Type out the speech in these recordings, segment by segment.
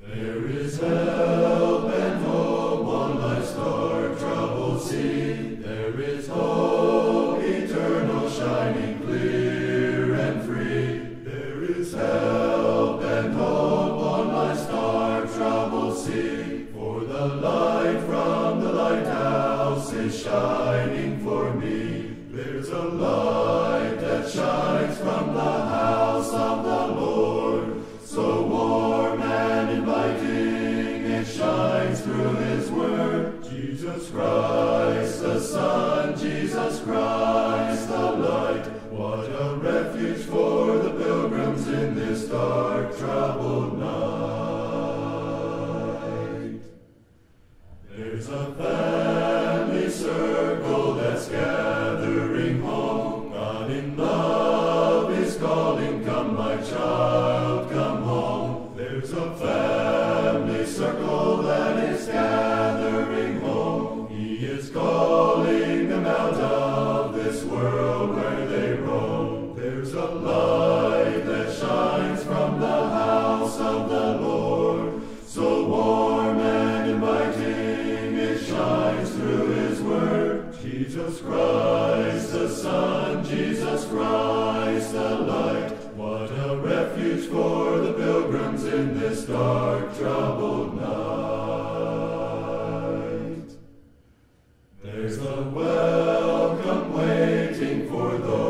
There is help and hope on life's dark, troubled sea. There is hope eternal, shining clear and free. There is help and hope on life's dark, troubled sea. For the light from the lighthouse is shining for me. There's a light that shines from the shines through His Word. Jesus Christ, the Son, Jesus Christ, the light. What a refuge for the pilgrims in this dark, troubled night. There's a Christ, the Son, Jesus Christ, the light. What a refuge for the pilgrims in this dark, troubled night. There's a welcome waiting for those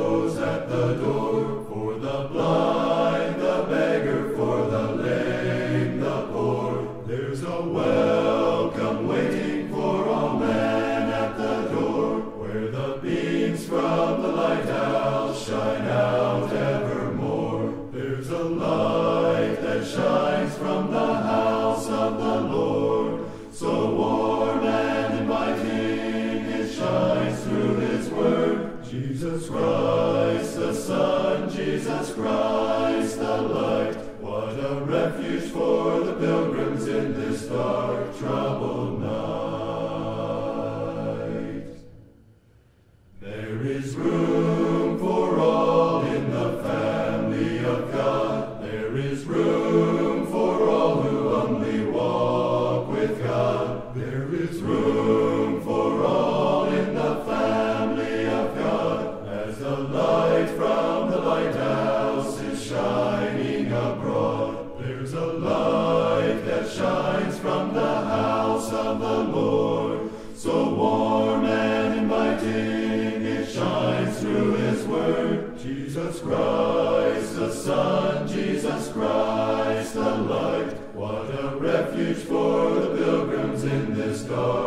of the Lord, so warm and inviting it shines through His Word. Jesus Christ, the Son, Jesus Christ, the Light. What a refuge for the pilgrims in this dark.